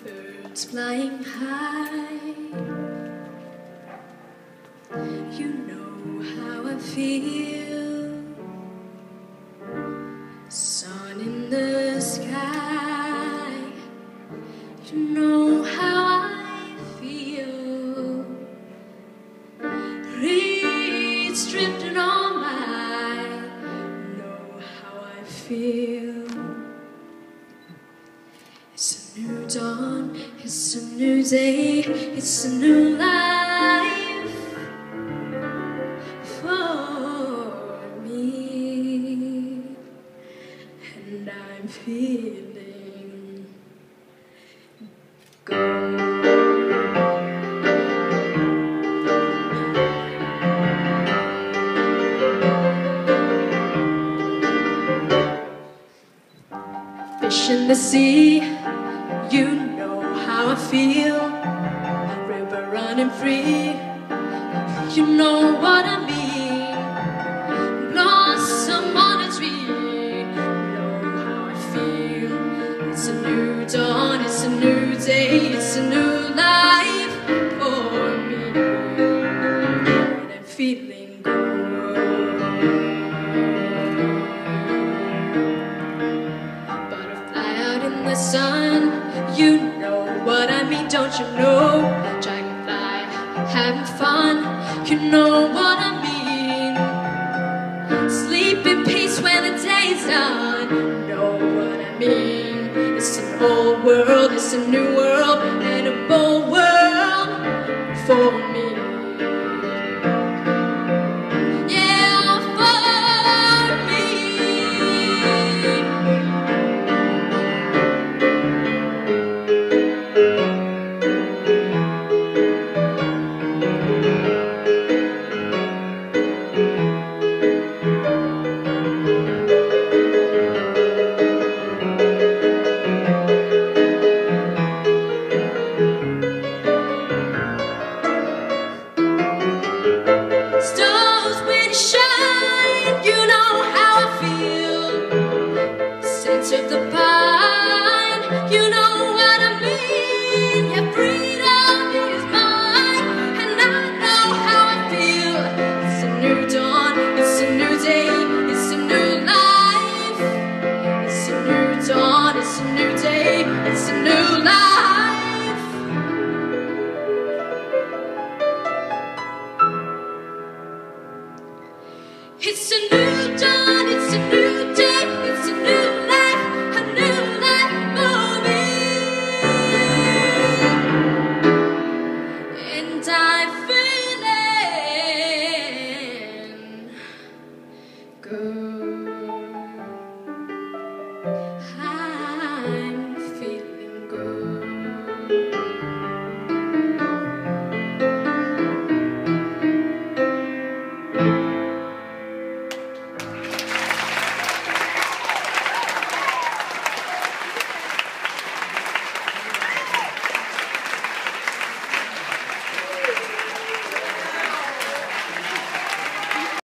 birds flying high. You know how I feel. It's a new dawn, it's a new day, it's a new life for me. And I'm feeling good. Fish in the sea, you know how I feel. River running free, you know what I mean. Blossom on a tree, You know how I feel. It's a new dawn, it's a new day, it's a new life for me. And I'm feeling good. The sun, you know what I mean, don't you know? Dragonfly having fun, you know what I mean. Sleep in peace when the day's done, You know what I mean. It's an old world, it's a new world, and a bold world for me. Dawn, is a new day, it's a new life. It's a new dawn, it's a new day, it's a new life, it's a new dawn, Hi.